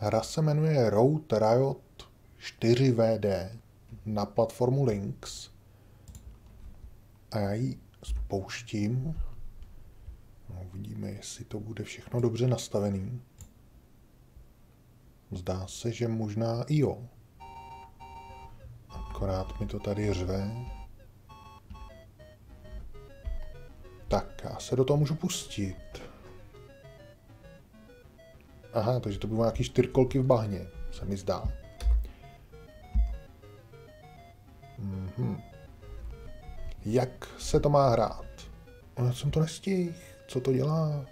Hra se jmenuje Road Riot 4VD na platformu Lynx. A já ji spouštím. No, uvidíme, jestli to bude všechno dobře nastavený. Zdá se, že možná i jo. Akorát mi to tady řve. Tak, já se do toho můžu pustit. Aha, takže to bylo nějaký čtyřkolky v bahně, se mi zdá. Mhm. Jak se to má hrát? Já jsem to nestihl. Co to dělá?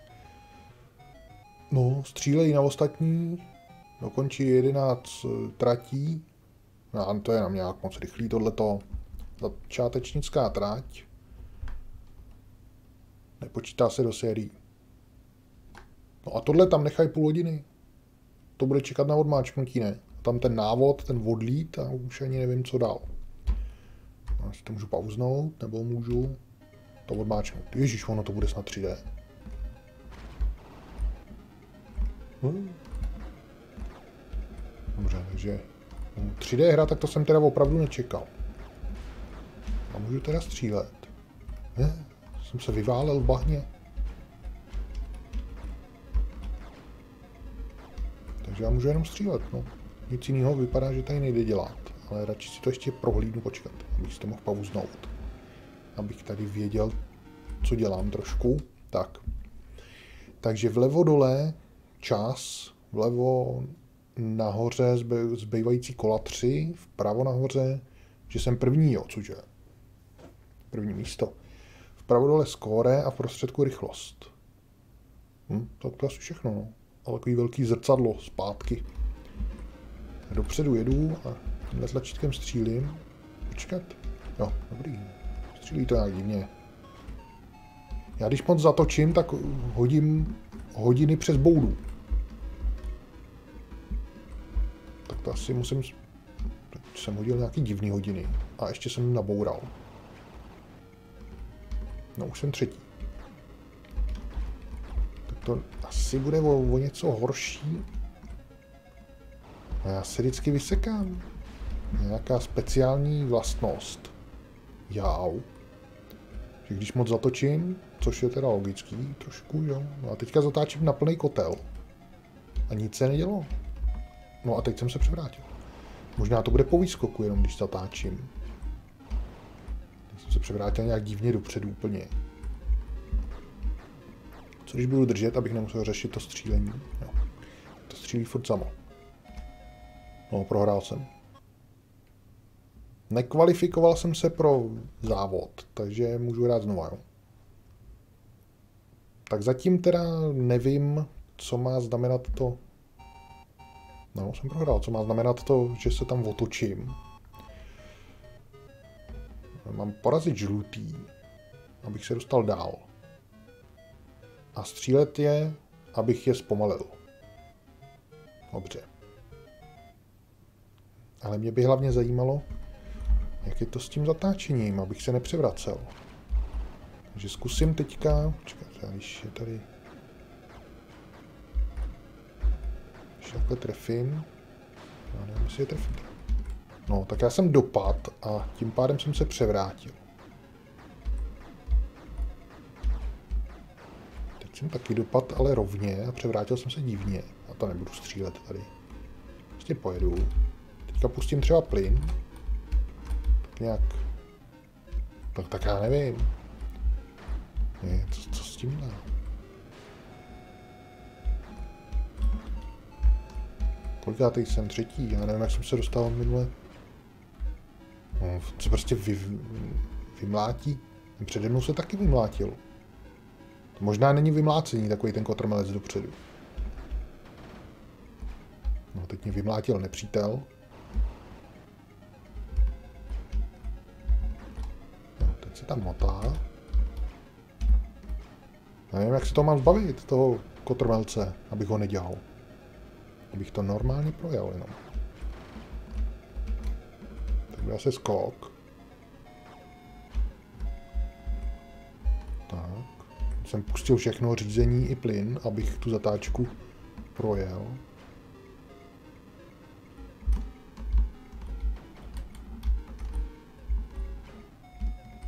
No, střílej na ostatní, dokončí 11 eh, tratí. No, to je na mě nějak moc rychlý tohleto. Začátečnická trať. Nepočítá se do sérií. No a tohle tam nechají půl hodiny. To bude čekat na odmáčknutí, ne? Tam ten návod, ten odlít a už ani nevím, co dál. No, to můžu pauznout, nebo můžu to odmáčknout. Ježíš, ono to bude snad 3D. Hmm. Dobře, takže 3D hra, tak to jsem teda opravdu nečekal. A můžu teda střílet. Ne, jsem se vyválel v bahně. Takže já můžu jenom střílet, no. Nic jiného vypadá, že tady nejde dělat. Ale radši si to ještě prohlídnu počkat, abych si to mohl pauznout. Abych tady věděl, co dělám trošku. Tak. Takže vlevo dole čas, vlevo nahoře zbývající kola 3, vpravo nahoře, že jsem první, jo, cože? První místo. Vpravo dole skóre a v prostředku rychlost. Hm, tak to asi všechno, no. A takový velký zrcadlo zpátky. Dopředu jedu a tímhle tlačítkem střílím. Počkat. Jo, dobrý. Střílí to nějak divně. Já když moc zatočím, tak hodím hodiny přes boudu. Tak to asi musím... Teď jsem hodil nějaký divný hodiny. A ještě jsem naboural. No už jsem třetí. To asi bude o, o něco horší. A já se vždycky vysekám. Nějaká speciální vlastnost. Jau. Že když moc zatočím, což je teda logický trošku, jo. No a teďka zatáčím na plný kotel. A nic se nedělo. No a teď jsem se převrátil. Možná to bude po výskoku, jenom když zatáčím. Teď jsem se převrátil nějak divně dopředu úplně. Co když budu držet, abych nemusel řešit to střílení? Jo. To střílí furt samo. No, prohrál jsem. Nekvalifikoval jsem se pro závod, takže můžu hrát znova, jo. Tak zatím teda nevím, co má znamenat to... No, jsem prohrál. Co má znamenat to, že se tam otočím. Mám porazit žlutý, abych se dostal dál. A střílet je, abych je zpomalil. Dobře. Ale mě by hlavně zajímalo, jak je to s tím zatáčením, abych se nepřevracel. Takže zkusím teďka... Počkat, když je tady... Když takhle trefím... Já nevím, jestli je trefím. No, tak já jsem dopad a tím pádem jsem se převrátil. Jsem taky dopad, ale rovně a převrátil jsem se divně. A to nebudu střílet tady. Prostě pojedu. Teďka pustím třeba plyn. Tak nějak... Tak, tak já nevím. Je, co, co s tímhle? Kolikátý jsem? Třetí? Já nevím, jak jsem se dostal minule. No, co prostě vy, vymlátí? Přede mnou se taky vymlátil. Možná není vymlácení, takový ten kotrmelec dopředu. No, teď mě vymlátil nepřítel. No, teď se tam motá. Nevím, jak se to mám zbavit, toho kotrmelce, abych ho nedělal. Abych to normálně projel jenom. Tak bude asi skok. jsem pustil všechno, řízení i plyn, abych tu zatáčku projel.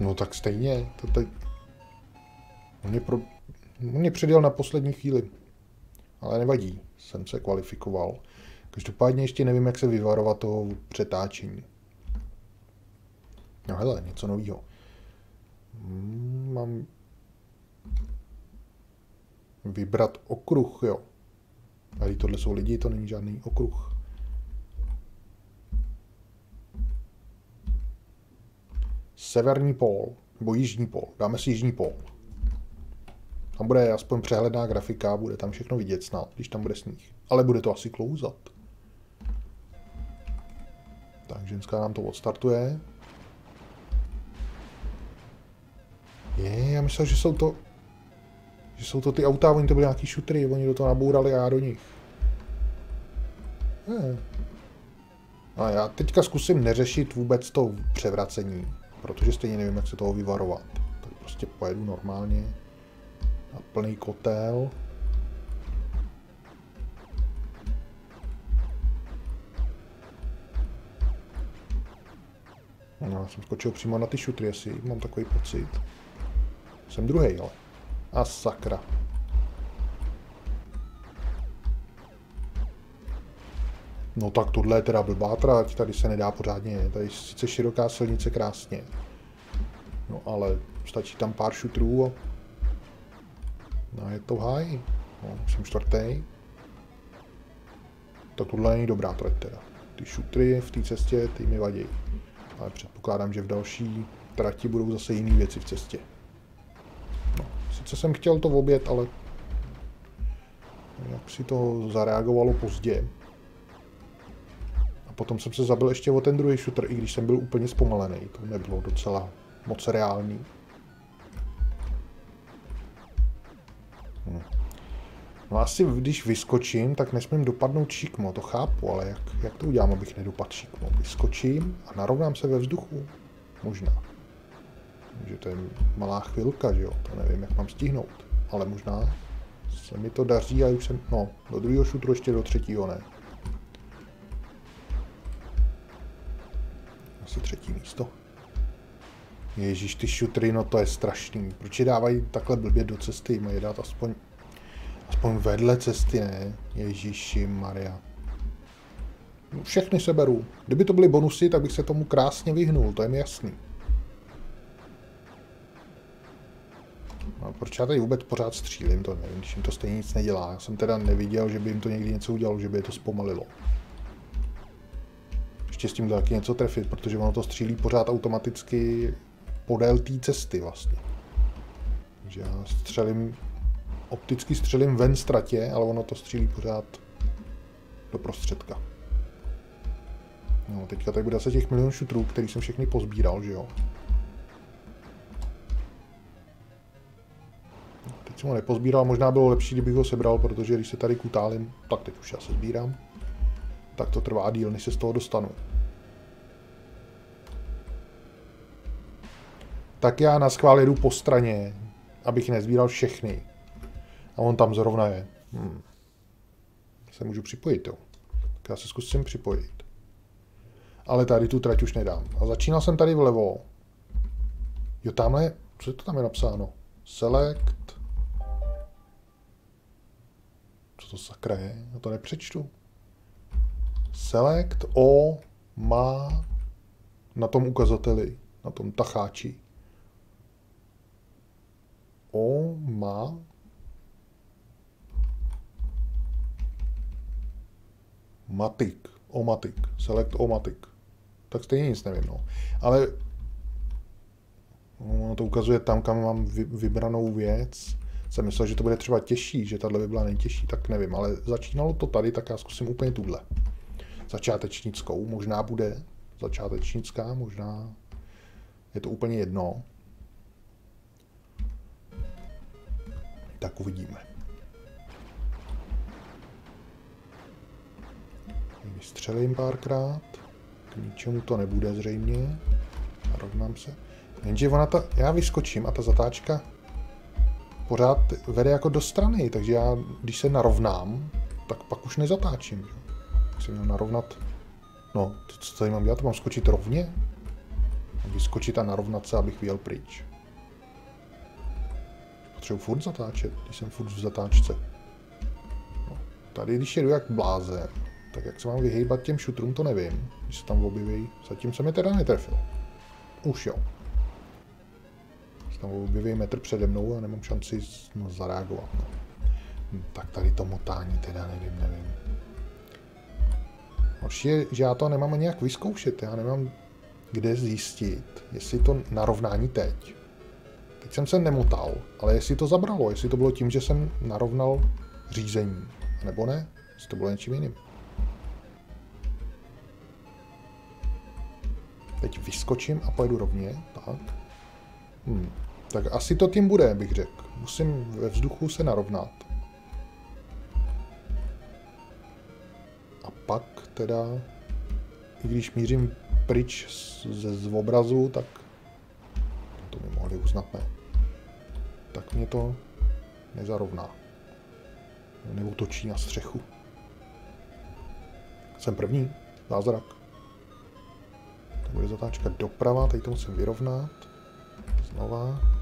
No tak stejně, to teď... On mě, pro... On mě předěl na poslední chvíli. Ale nevadí, jsem se kvalifikoval. Každopádně ještě nevím, jak se vyvarovat toho přetáčení. No hele, něco nového. Hmm, mám vybrat okruh, jo. Ale tohle jsou lidi, to není žádný okruh. Severní pól, nebo jižní pól. Dáme si jižní pól. Tam bude aspoň přehledná grafika, bude tam všechno vidět snad, když tam bude sníh. Ale bude to asi klouzat. Tak, ženská nám to odstartuje. Je, já myslel, že jsou to... Že jsou to ty auta, oni to byly nějaký šutry, oni do toho nabourali a já do nich. Je. A já teďka zkusím neřešit vůbec to převracení, protože stejně nevím, jak se toho vyvarovat. Tak prostě pojedu normálně na plný kotel. No, já jsem skočil přímo na ty šutry, asi mám takový pocit. Jsem druhý, ale. A sakra. No tak tohle je teda blbá trať, tady se nedá pořádně, tady je sice široká silnice krásně. No ale stačí tam pár šutrů a... No je to haj. No, jsem čtvrtý. Tak tohle není dobrá trať teda. Ty šutry v té cestě, ty mi vadí. Ale předpokládám, že v další trati budou zase jiné věci v cestě. Sice jsem chtěl to obět, ale jak si to zareagovalo pozdě. A potom jsem se zabil ještě o ten druhý shooter, i když jsem byl úplně zpomalený. To nebylo docela moc reální. Hm. No asi když vyskočím, tak nesmím dopadnout šikmo, to chápu, ale jak, jak to udělám, abych nedopadl šikmo? Vyskočím a narovnám se ve vzduchu? Možná. Že to je malá chvilka, že jo, to nevím, jak mám stihnout. Ale možná se mi to daří a už jsem, no, do druhého šutru ještě do třetího ne. Asi třetí místo. Ježíš, ty šutry, no to je strašný. Proč je dávají takhle blbě do cesty? Mají dát aspoň Aspoň vedle cesty, ne? Ježíši Maria. No, všechny se beru. Kdyby to byly bonusy, tak bych se tomu krásně vyhnul, to je mi jasný. No, proč já tady vůbec pořád střílím, to nevím, když jim to stejně nic nedělá. Já jsem teda neviděl, že by jim to někdy něco udělalo, že by je to zpomalilo. Ještě s tím taky něco trefit, protože ono to střílí pořád automaticky podél té cesty vlastně. Takže já střelím opticky střelím ven ztratě, ale ono to střílí pořád do prostředka. No, teďka tady bude asi těch milion šutrů, který jsem všechny pozbíral, že jo. Jsem ho nepozbíral, možná bylo lepší, kdybych ho sebral, protože když se tady kutálím, tak teď už já se sbírám, tak to trvá díl, než se z toho dostanu. Tak já na schvál jedu po straně, abych nezbíral všechny. A on tam zrovna je. Hmm. Se můžu připojit, jo. Tak já se zkusím připojit. Ale tady tu trať už nedám. A začínal jsem tady vlevo. Jo, tamhle, co je to tam je napsáno? Select. Co to sakra je? Já to nepřečtu. Select O má na tom ukazateli, na tom tacháči. O má Matic, Omatic, Select Omatic. Tak stejně nic nevím, no. Ale ono to ukazuje tam, kam mám vybranou věc. Jsem myslel, že to bude třeba těžší, že tahle by byla nejtěžší, tak nevím, ale začínalo to tady, tak já zkusím úplně tuhle. Začátečnickou, možná bude začátečnická, možná je to úplně jedno. Tak uvidíme. Vystřelím párkrát. K ničemu to nebude zřejmě. A rovnám se. Jenže ona ta, já vyskočím a ta zatáčka pořád vede jako do strany, takže já, když se narovnám, tak pak už nezatáčím. Že? Tak jsem měl narovnat. No, co tady mám dělat? Mám skočit rovně? vyskočit a narovnat se, abych vyjel pryč. Potřebuji furt zatáčet, když jsem furt v zatáčce. No, tady, když jedu jak blázen, tak jak se mám vyhýbat těm šutrům, to nevím. Když se tam objeví. Zatím se mi teda netrefil. Už jo. Tam objeví metr přede mnou a nemám šanci no, zareagovat. No. Tak tady to motání teda nevím, nevím. Horší je, že já to nemám nějak vyzkoušet. Já nemám kde zjistit, jestli to narovnání teď. Teď jsem se nemotal, ale jestli to zabralo, jestli to bylo tím, že jsem narovnal řízení, nebo ne, jestli to bylo něčím jiným. Teď vyskočím a pojedu rovně, tak. Hmm. Tak asi to tím bude, bych řekl. Musím ve vzduchu se narovnat. A pak teda, i když mířím pryč ze z obrazu, tak to mi mohli uznat, ne. Tak mě to nezarovná. Neutočí na střechu. Jsem první. Zázrak. To bude zatáčka doprava, tady to musím vyrovnat. Znova.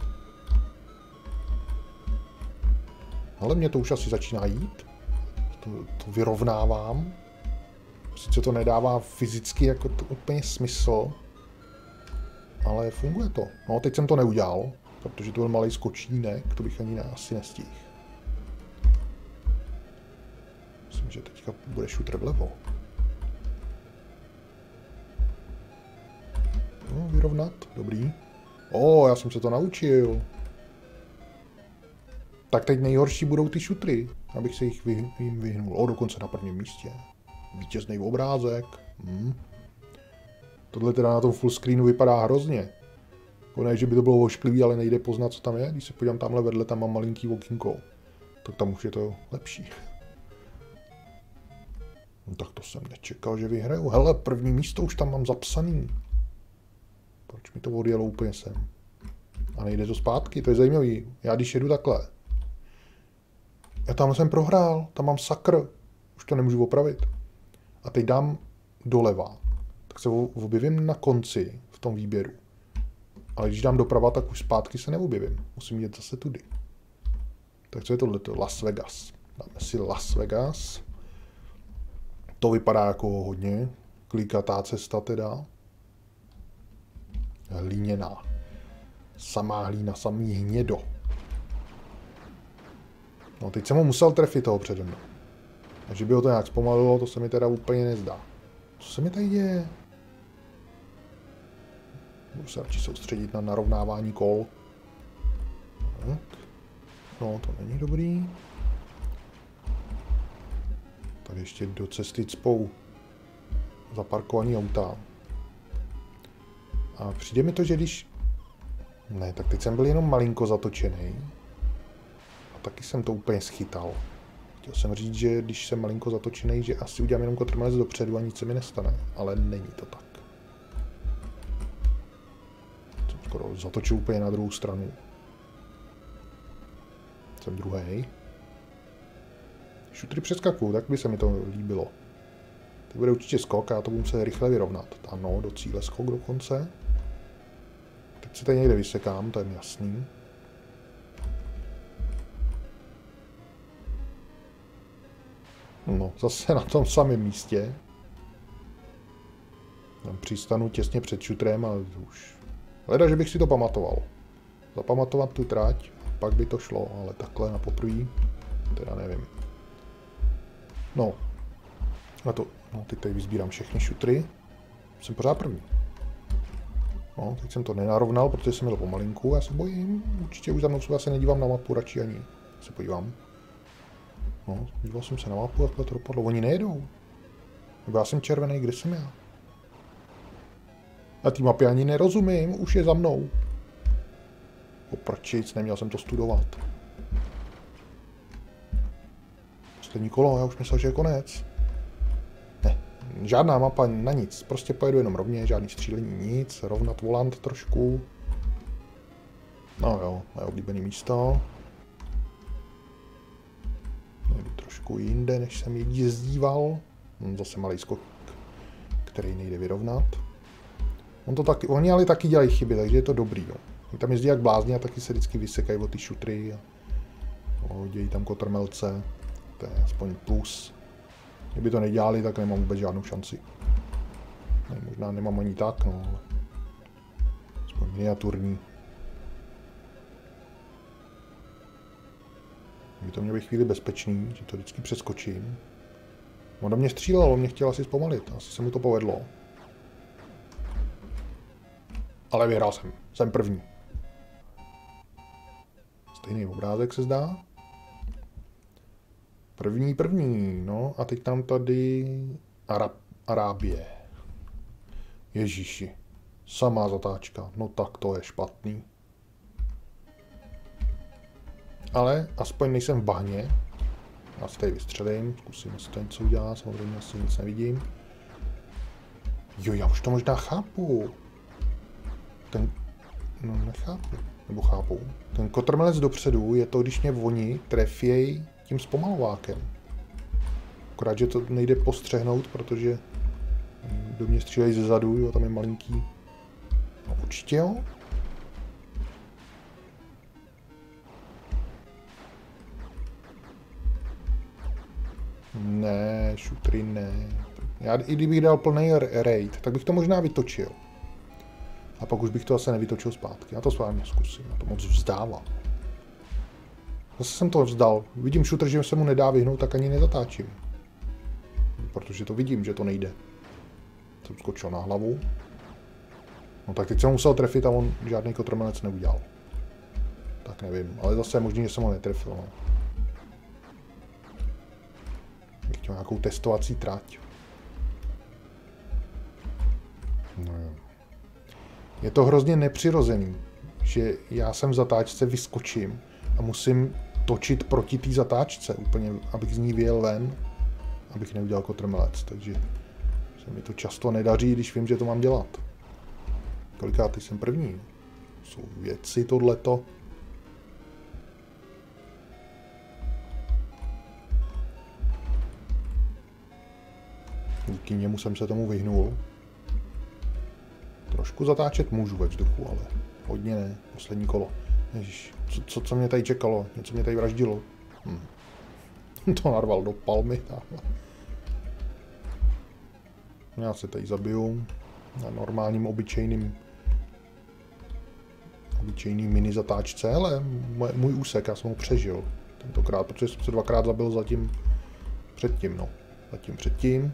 Ale mě to už asi začíná jít. To, to vyrovnávám. Sice to nedává fyzicky jako to úplně smysl, ale funguje to. No, teď jsem to neudělal, protože to byl malý skočínek, to bych ani asi nestihl. Myslím, že teďka bude šutr vlevo. No, vyrovnat, dobrý. O, já jsem se to naučil. Tak teď nejhorší budou ty šutry, abych se jich vy, jim vyhnul. O, dokonce na prvním místě vítězný obrázek. Hmm. Tohle teda na tom full screenu vypadá hrozně. Ne, že by to bylo ošklivý, ale nejde poznat, co tam je. Když se podívám tamhle vedle, tam mám malinký okýnko. Tak tam už je to lepší. No tak to jsem nečekal, že vyhraju. Hele, první místo už tam mám zapsaný. Proč mi to odjelo úplně sem? A nejde to zpátky, to je zajímavý. Já když jedu takhle. Já tam jsem prohrál, tam mám sakr. Už to nemůžu opravit a teď dám doleva, tak se objevím na konci v tom výběru. Ale když dám doprava, tak už zpátky se neobjevím. Musím jít zase tudy. Tak co je tohle? Las Vegas. Dáme si Las Vegas. To vypadá jako hodně klikatá cesta teda. Hlíněná. Samá hlína, samý hnědo. No teď jsem ho musel trefit toho přede mnou. A že by ho to nějak zpomalilo, to se mi teda úplně nezdá. Co se mi tady děje? Budu se radši soustředit na narovnávání kol. Tak. No, to není dobrý. Tady ještě do cesty cpou zaparkovaný auta. A přijde mi to, že když... Ne, tak teď jsem byl jenom malinko zatočený. Taky jsem to úplně schytal. Chtěl jsem říct, že když jsem malinko zatočený, že asi udělám jenom kotrmelec dopředu a nic se mi nestane, ale není to tak. Jsem skoro zatočil úplně na druhou stranu. Jsem druhý. Šutry přeskakuju, tak by se mi to líbilo. To bude určitě skok a já to budu se rychle vyrovnat. Ano, do cíle skok dokonce. Teď se tady někde vysekám, to je jasný. No, zase na tom samém místě. Tam přistanu těsně před šutrem a už... Leda, že bych si to pamatoval. Zapamatovat tu trať, pak by to šlo, ale takhle na poprvé, teda nevím. No. A to, no teď tady vyzbírám všechny šutry. Jsem pořád první. No, teď jsem to nenarovnal, protože jsem měl pomalinku, já se bojím. Určitě už za mnou se nedívám na mapu, radši ani se podívám. No, díval jsem se na mapu a to dopadlo. Oni nejedou. Nebo já jsem červený, kde jsem já? Na té mapě ani nerozumím, už je za mnou. Oprčic, neměl jsem to studovat. Poslední kolo, já už myslel, že je konec. Ne, žádná mapa na nic, prostě pojedu jenom rovně, žádný střílení, nic, rovnat volant trošku. No jo, moje oblíbené místo. Trošku jinde, než jsem jezdíval. Hm, zase malý skok, který nejde vyrovnat. On to taky, oni ale taky dělají chyby, takže je to dobrý. Jo. Oni tam jezdí jak blázni a taky se vždycky vysekají o ty šutry. Dějí tam kotrmelce. To je aspoň plus. Kdyby to nedělali, tak nemám vůbec žádnou šanci. Ne, možná nemám ani tak, no, ale aspoň miniaturní. By to mělo být chvíli bezpečný, že to vždycky přeskočím. On do mě střílel, on mě chtěl asi zpomalit, asi se mu to povedlo. Ale vyhrál jsem, jsem první. Stejný obrázek se zdá. První, první, no a teď tam tady Arab, Arábie. Ježíši, samá zatáčka, no tak to je špatný. Ale aspoň nejsem v bahně. Já se tady vystřelím, zkusím, jestli to něco udělá, samozřejmě asi nic nevidím. Jo, já už to možná chápu. Ten, no nechápu, nebo chápu. Ten kotrmelec dopředu je to, když mě oni trefějí tím zpomalovákem. Akorát, že to nejde postřehnout, protože do mě střílejí ze zadu, jo, tam je malinký. No určitě jo. Ne, šutry ne. Já i kdybych dal plný raid, tak bych to možná vytočil. A pak už bych to asi nevytočil zpátky. Já to s vámi zkusím, já to moc vzdávám. Zase jsem to vzdal. Vidím šutr, že se mu nedá vyhnout, tak ani nezatáčím. Protože to vidím, že to nejde. Jsem skočil na hlavu. No tak teď jsem musel trefit a on žádný kotrmelec neudělal. Tak nevím, ale zase je možný, že jsem ho netrefil. No. Nějakou testovací trať. No jo. Je to hrozně nepřirozený, že já jsem v zatáčce vyskočím a musím točit proti té zatáčce, úplně, abych z ní vyjel ven, abych neudělal kotrmelec, takže se mi to často nedaří, když vím, že to mám dělat. Kolikrát jsem první? Jsou věci tohleto. Díky němu jsem se tomu vyhnul. Trošku zatáčet můžu ve vzduchu, ale hodně ne. Poslední kolo. Ježiš, co, co, co mě tady čekalo? Něco mě tady vraždilo. Hm. to narval do palmy. Já se tady zabiju na normálním obyčejným obyčejný mini zatáčce, ale můj, úsek, já jsem ho přežil tentokrát, protože jsem se dvakrát zabil zatím předtím, no. Zatím předtím.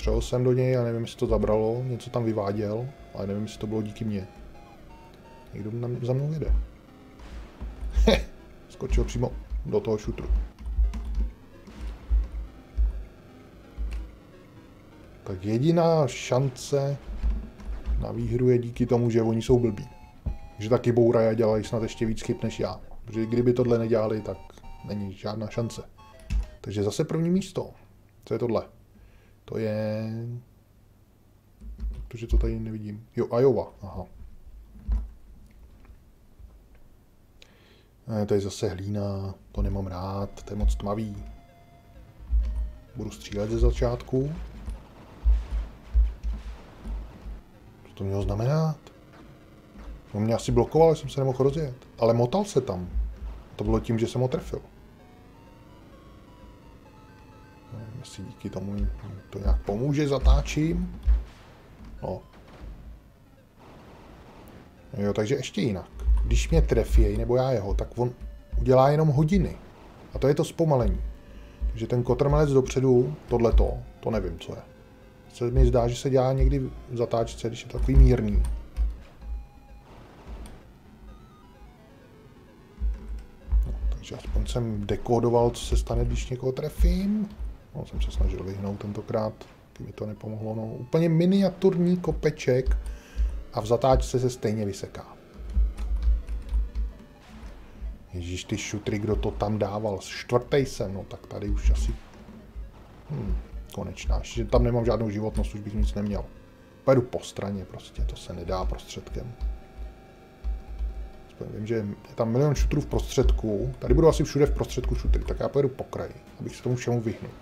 Střelil jsem do něj a nevím, jestli to zabralo, něco tam vyváděl, ale nevím, jestli to bylo díky mně. Někdo za mnou jede. Skočil přímo do toho šutru. Tak jediná šance na výhru je díky tomu, že oni jsou blbí. Že taky bourají a dělají snad ještě víc chyb než já. Protože kdyby tohle nedělali, tak není žádná šance. Takže zase první místo. Co je tohle? To je... Protože to tady nevidím. Jo, Iowa. Aha. E, to je zase hlína, to nemám rád, to je moc tmavý. Budu střílet ze začátku. Co to mělo znamenat? On mě asi blokoval, jsem se nemohl rozjet. Ale motal se tam. To bylo tím, že jsem ho trefil. Nevím, jestli díky tomu to nějak pomůže, zatáčím. No. Jo, takže ještě jinak. Když mě trefí, nebo já jeho, tak on udělá jenom hodiny. A to je to zpomalení. Takže ten kotrmelec dopředu, tohleto, to nevím, co je. Se mi zdá, že se dělá někdy v zatáčce, když je takový mírný. No, takže aspoň jsem dekódoval, co se stane, když někoho trefím. No, jsem se snažil vyhnout tentokrát, mi to nepomohlo. No, úplně miniaturní kopeček a v zatáčce se stejně vyseká. Ježíš, ty šutry, kdo to tam dával? Čtvrtý jsem, no tak tady už asi... Hmm, konečná. Ještě tam nemám žádnou životnost, už bych nic neměl. Pojedu po straně prostě, to se nedá prostředkem. Vím, že je tam milion šutrů v prostředku. Tady budu asi všude v prostředku šutry, tak já pojedu po kraji, abych se tomu všemu vyhnul.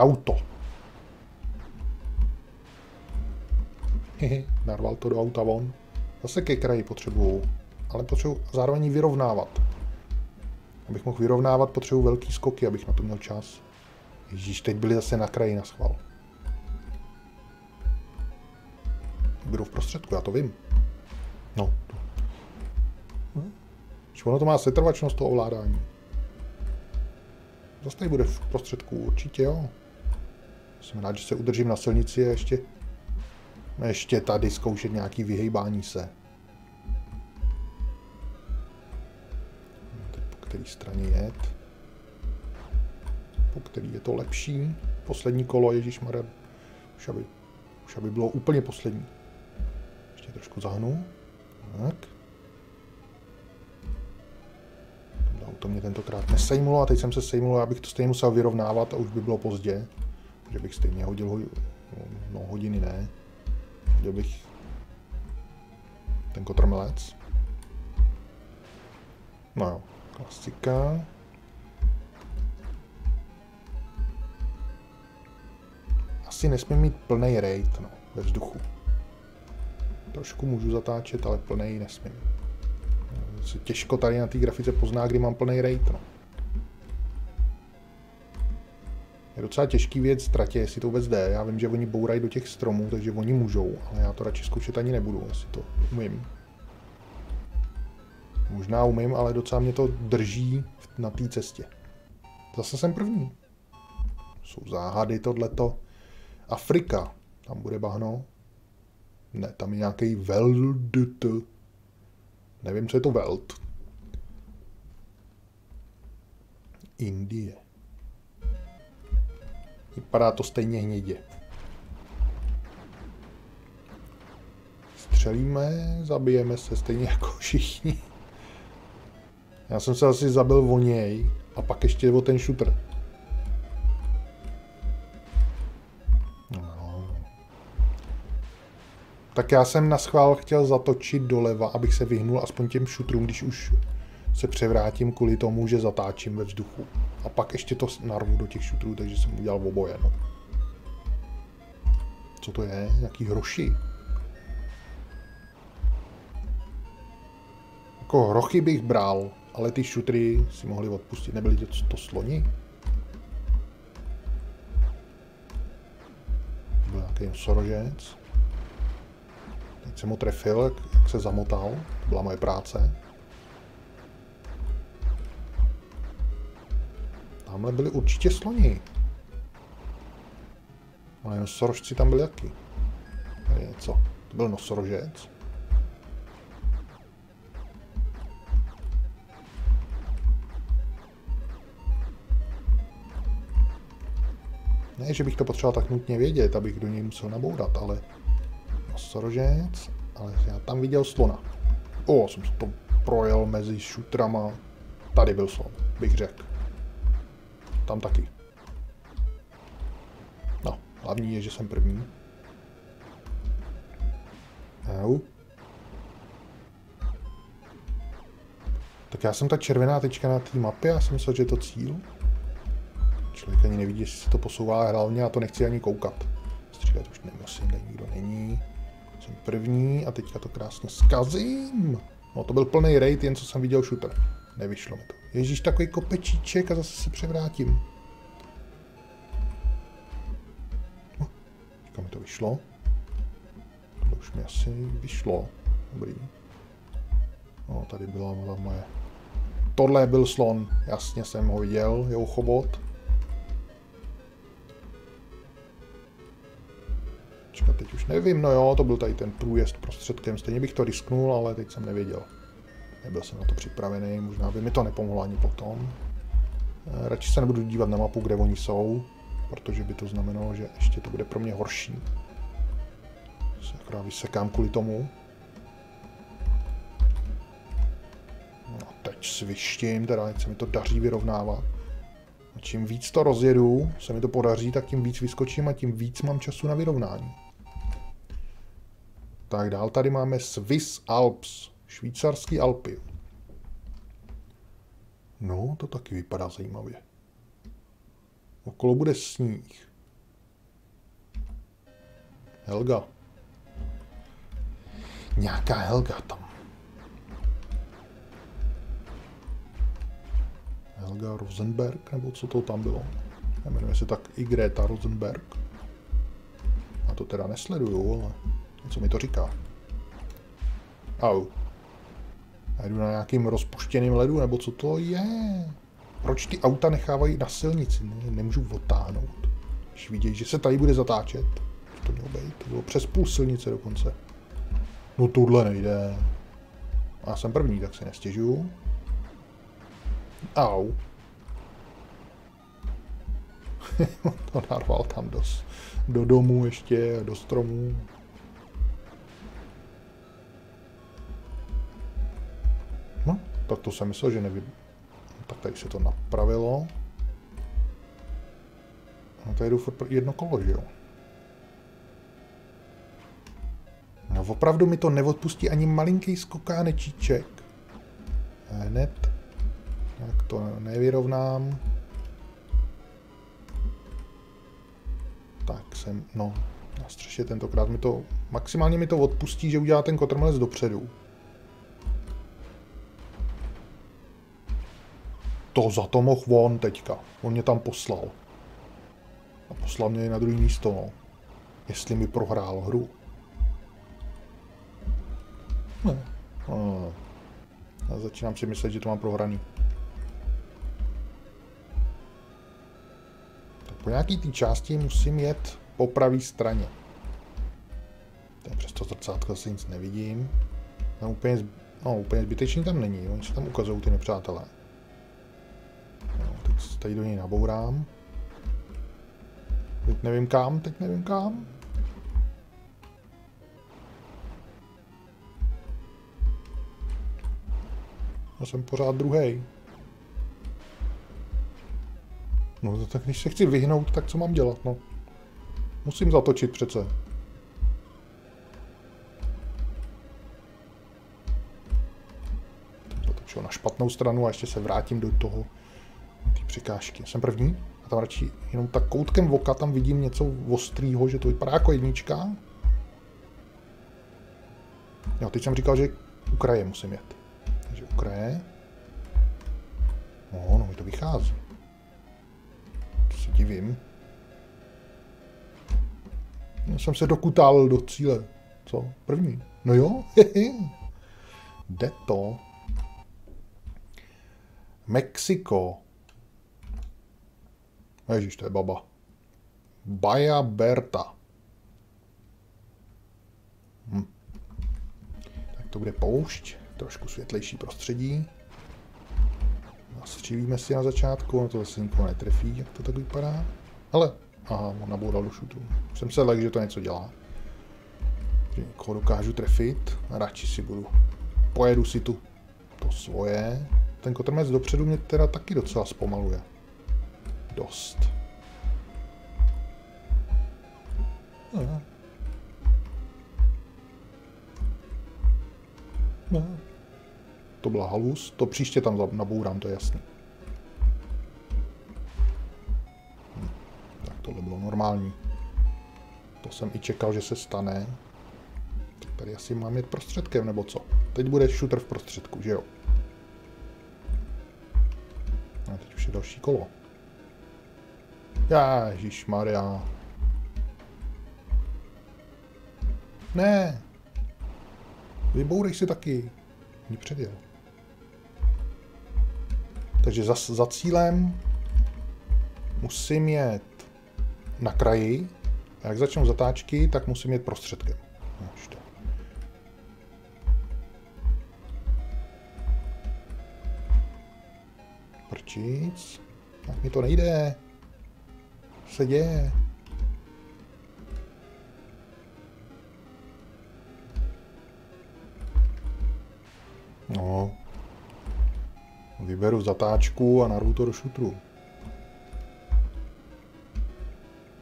Auto. Narval to do auta von. Zase ke kraji potřebuju. Ale potřebuji zároveň vyrovnávat. Abych mohl vyrovnávat, potřebuji velký skoky, abych na to měl čas. Ježíš, teď byli zase na kraji na schval. Budou v prostředku, já to vím. No. Hm? ono to má setrvačnost toho ovládání. Zase tady bude v prostředku, určitě jo. Jsem rád, že se udržím na silnici a ještě, ještě tady zkoušet nějaký vyhejbání se. po který straně jet? Po který je to lepší? Poslední kolo, Ježíš Maria. Už aby, už aby bylo úplně poslední. Ještě trošku zahnu. Tak. to mě tentokrát nesejmulo a teď jsem se sejmul, abych to stejně musel vyrovnávat a už by bylo pozdě. Že bych stejně hodil ho, no hodiny ne. Hodil bych ten kotrmelec. No jo, klasika. Asi nesmím mít plný raid, no, ve vzduchu. Trošku můžu zatáčet, ale plný nesmím těžko tady na té grafice pozná, kdy mám plný rate. No. Je docela těžký věc ztratě, jestli to vůbec jde. Já vím, že oni bourají do těch stromů, takže oni můžou, ale já to radši zkoušet ani nebudu, jestli to umím. Možná umím, ale docela mě to drží na té cestě. Zase jsem první. Jsou záhady tohleto. Afrika. Tam bude bahno. Ne, tam je nějaký Veldut. Nevím, co je to Welt. Indie. Vypadá to stejně hnědě. Střelíme, zabijeme se stejně jako všichni. Já jsem se asi zabil o něj a pak ještě o ten shooter. Tak já jsem na schvál chtěl zatočit doleva, abych se vyhnul aspoň těm šutrům, když už se převrátím kvůli tomu, že zatáčím ve vzduchu. A pak ještě to narvu do těch šutrů, takže jsem udělal oboje. No. Co to je? Jaký hroši? Jako hrochy bych bral, ale ty šutry si mohli odpustit. Nebyli to, to sloni? Byl nějaký sorožec. Teď jsem ho trefil, jak se zamotal. To byla moje práce. Tamhle byli určitě sloni. Ale nosorožci tam byli jaký? Tady něco. To byl nosorožec. Ne, že bych to potřeboval tak nutně vědět, abych do něj musel nabourat, ale nosorožec, ale já tam viděl slona. O, jsem to projel mezi šutrama. Tady byl slon, bych řekl. Tam taky. No, hlavní je, že jsem první. Au. Tak já jsem ta červená tečka na té mapě, já jsem myslel, že je to cíl. Člověk ani nevidí, jestli se to posouvá, hlavně já to nechci ani koukat. Střílet už nemusím, tady nikdo není. Jsem první a teďka to krásně zkazím. No to byl plný raid, jen co jsem viděl shooter. Nevyšlo mi to. Ježíš, takový kopečíček a zase se převrátím. No, mi to vyšlo. To už mi asi vyšlo. Dobrý. No, tady byla moje... Tohle byl slon, jasně jsem ho viděl, jeho chobot. Čekat, teď už nevím, no jo, to byl tady ten průjezd prostředkem, stejně bych to risknul, ale teď jsem nevěděl. Nebyl jsem na to připravený, možná by mi to nepomohlo ani potom. Eh, radši se nebudu dívat na mapu, kde oni jsou, protože by to znamenalo, že ještě to bude pro mě horší. Se akorát vysekám kvůli tomu. No a teď svištím, teda ať se mi to daří vyrovnávat. A čím víc to rozjedu, se mi to podaří, tak tím víc vyskočím a tím víc mám času na vyrovnání. Tak dál tady máme Swiss Alps, švýcarský Alpy. No, to taky vypadá zajímavě. Okolo bude sníh. Helga. Nějaká Helga tam. Helga Rosenberg, nebo co to tam bylo? Jmenuje se tak i Greta Rosenberg. A to teda nesleduju, ale co mi to říká? Au. Já jdu na nějakým rozpuštěným ledu, nebo co to je? Proč ty auta nechávají na silnici? Ne, nemůžu otáhnout. Když vidějí, že se tady bude zatáčet. To mělo být. To bylo přes půl silnice dokonce. No tohle nejde. Já jsem první, tak se nestěžuju. Au. to narval tam do, do domu ještě, do stromů. Tak to jsem myslel, že nevím. Tak tady se to napravilo. No tady jdu jedno kolo, že jo? No opravdu mi to neodpustí ani malinký skokánečíček. Hned. Tak to nevyrovnám. Tak jsem, no, na střeše tentokrát mi to, maximálně mi to odpustí, že udělá ten kotrmelec dopředu. To za to mohl on teďka. On mě tam poslal. A poslal mě na druhý místo, no. Jestli mi prohrál hru. Ne. No. Já začínám si myslet, že to mám prohraný. Tak po nějaký té části musím jet po pravé straně. Tak přes to zrcátko zase nic nevidím. Tam úplně, no, úplně zbytečný tam není, oni se tam ukazují ty nepřátelé. Tady do něj nabourám. Teď nevím kam, teď nevím kam. Já jsem pořád druhý. No tak když se chci vyhnout, tak co mám dělat, no? Musím zatočit přece. Zatočil na špatnou stranu a ještě se vrátím do toho, překážky. Jsem první a tam radši jenom tak koutkem oka tam vidím něco ostrýho, že to vypadá jako jednička. Jo, teď jsem říkal, že u kraje musím jet. Takže u kraje. No, no mi to vychází. To se divím. Já jsem se dokutálil do cíle. Co? První. No jo, Jde to. Mexiko. Ježíš, to je baba. Baja Berta. Hm. Tak to bude poušť. Trošku světlejší prostředí. Střílíme si na začátku, no to zase nikoho netrefí, jak to tak vypadá. Ale, aha, on naboural do šutu. Jsem se lek, že to něco dělá. Že někoho dokážu trefit radši si budu. Pojedu si tu to svoje. Ten kotrmec dopředu mě teda taky docela zpomaluje. Dost. Ne. Ne. To byla halus, to příště tam nabourám, to je jasný. Hm. Tak tohle bylo normální. To jsem i čekal, že se stane. Tady asi mám jet prostředkem, nebo co? Teď bude shooter v prostředku, že jo? A teď už je další kolo. Ježíš Maria. Ne. Vybourej si taky. Mě předjel. Takže za, za cílem musím jet na kraji. A jak začnou zatáčky, tak musím jet prostředkem. No, to. Prčic. Tak mi to nejde. Se děje? No. Vyberu zatáčku a narvu to šutru.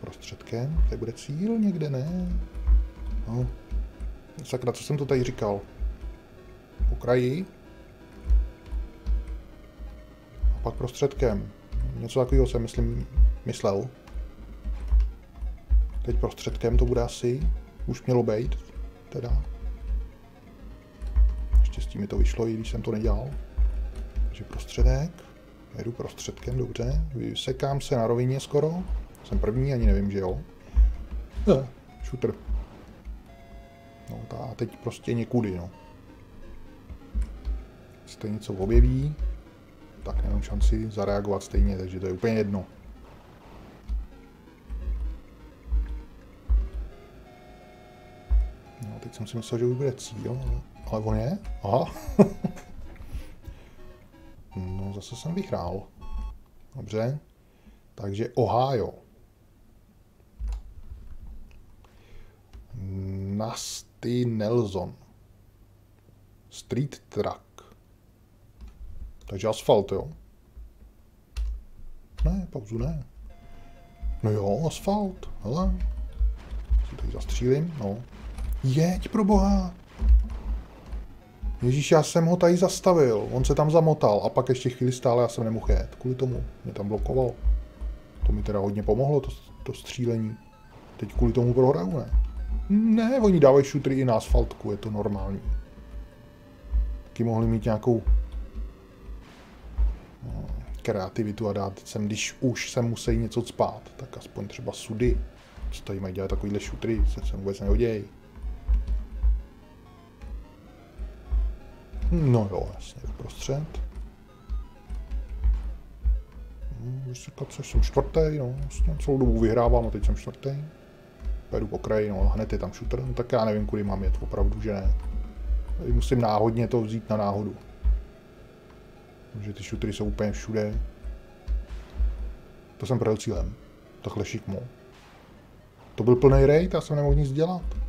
Prostředkem? Tady bude cíl někde, ne? No. Sakra, co jsem to tady říkal? Po kraji? A pak prostředkem. Něco takového jsem myslím, myslel. Teď prostředkem to bude asi. Už mělo být, teda. Štěstí mi to vyšlo, i když jsem to nedělal. Takže prostředek. Jedu prostředkem, dobře. Vysekám se na rovině skoro. Jsem první, ani nevím, že jo. Ne, šutr. No a teď prostě někudy, no. Jestli něco objeví, tak nemám šanci zareagovat stejně, takže to je úplně jedno. Teď jsem si myslel, že už bude cíl, ale on je? Aha. no, zase jsem vyhrál. Dobře. Takže Ohio. Nasty Nelson. Street Truck. Takže asfalt, jo? Ne, pauzu ne. No jo, asfalt, hele. Si tady zastřílím, no. Jeď pro boha. Ježíš, já jsem ho tady zastavil. On se tam zamotal a pak ještě chvíli stále já jsem nemohl jet. Kvůli tomu mě tam blokoval. To mi teda hodně pomohlo, to, to střílení. Teď kvůli tomu prohraju, ne? Ne, oni dávají šutry i na asfaltku, je to normální. Taky mohli mít nějakou no, kreativitu a dát sem, když už se musí něco spát, tak aspoň třeba sudy. Co tady mají dělat takovýhle šutry, se sem vůbec nehodějí. No jo, jasně, prostřed. Hmm, což jsem čtvrtý, no, vlastně celou dobu vyhrávám a teď jsem čtvrtý. Pojedu po kraji, no, hned je tam shooter, no, tak já nevím, kudy mám jet, opravdu, že ne. Tady musím náhodně to vzít na náhodu. Protože ty shootery jsou úplně všude. To jsem projel cílem. Takhle šikmo. To byl plný raid, já jsem nemohl nic dělat.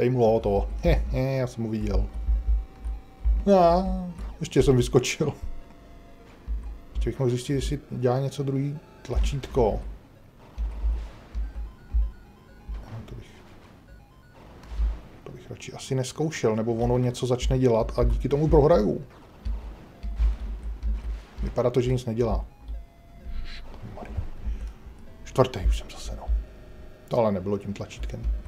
Sejmlo to. He, he, já jsem ho viděl. No, ještě jsem vyskočil. Ještě bych mohl zjistit, jestli dělá něco druhý tlačítko. No, to bych, to bych radši asi neskoušel, nebo ono něco začne dělat a díky tomu prohraju. Vypadá to, že nic nedělá. Čtvrtý už jsem zase, no. To ale nebylo tím tlačítkem.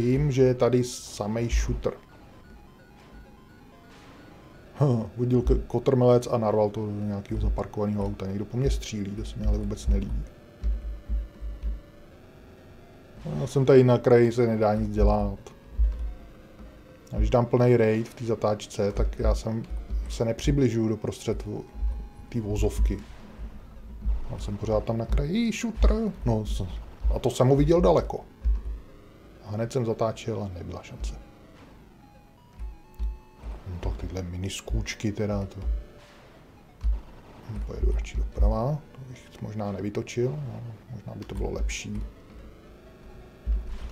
Tím, že je tady samej shooter. Hm, vodil kotrmelec a narval to do nějakého zaparkovaného auta. Někdo po mně střílí, to se mi ale vůbec nelíbí. Já jsem tady na kraji, se nedá nic dělat. A když dám plný raid v té zatáčce, tak já jsem se nepřibližuju do prostřed té vozovky. Já jsem pořád tam na kraji, shooter. No, a to jsem ho viděl daleko. Hned jsem zatáčel a nebyla šance. No tak tyhle mini skůčky teda to... Pojedu radši doprava, to bych možná nevytočil, no, možná by to bylo lepší.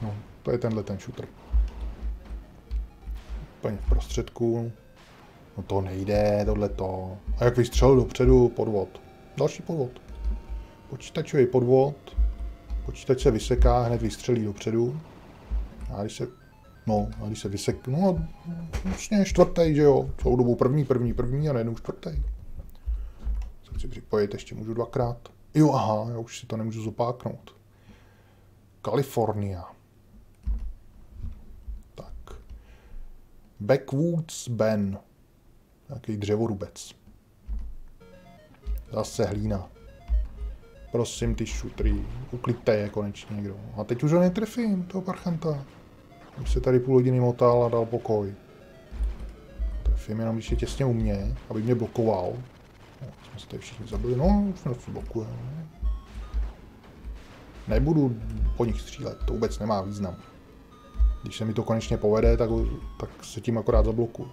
No, to je tenhle ten shooter. Úplně v prostředku. No to nejde, tohleto. A jak vystřelil dopředu, podvod. Další podvod. Počítačový podvod. Počítač se vyseká, hned vystřelí dopředu. A když se, no, a když se vysek, no, vlastně čtvrtý, že jo, celou dobu první, první, první a najednou čtvrtý. Se chci připojit, ještě můžu dvakrát. Jo, aha, já už si to nemůžu zopáknout. Kalifornia. Tak. Backwoods Ben. Nějaký dřevorubec. Zase hlína. Prosím ty šutry, ukliďte je konečně někdo. A teď už ho netrefím, toho parchanta. Už se tady půl hodiny motal a dal pokoj. Trefím jenom, když je těsně u mě, aby mě blokoval. No, jsme se tady všichni zabili, no, už nás blokuje. Nebudu po nich střílet, to vůbec nemá význam. Když se mi to konečně povede, tak, tak se tím akorát zablokuju.